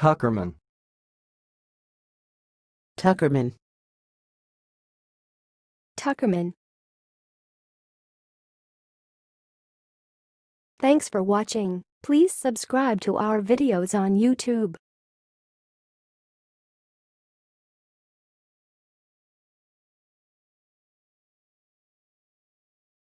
Tuckerman. Tuckerman. Tuckerman. Thanks for watching. Please subscribe to our videos on YouTube.